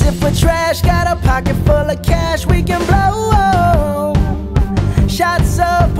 if we're trash. Got a pocket full of cash we can blow. Shots of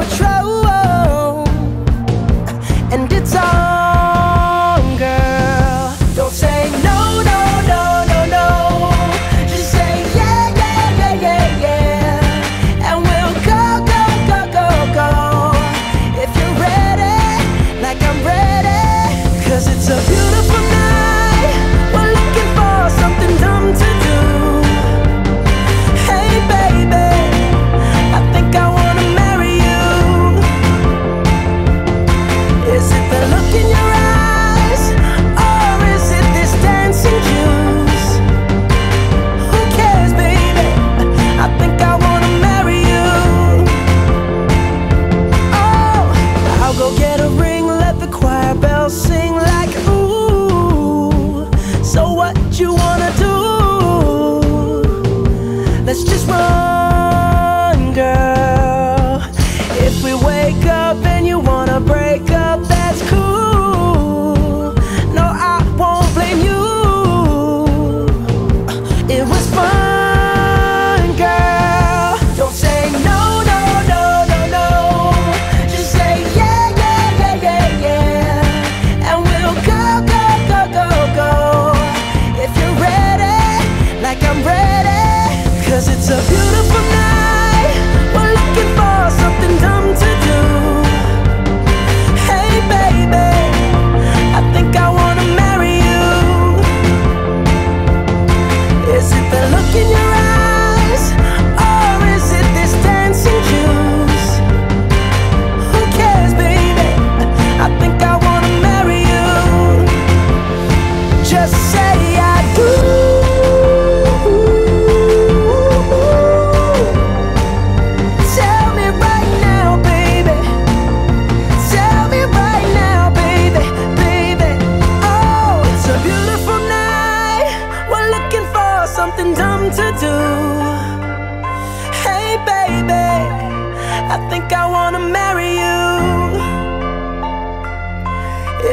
I think I wanna marry you.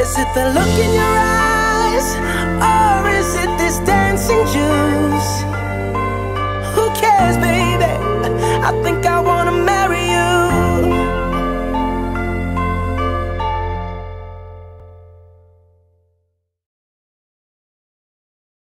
Is it the look in your eyes Or is it this dancing juice? Who cares baby? I think I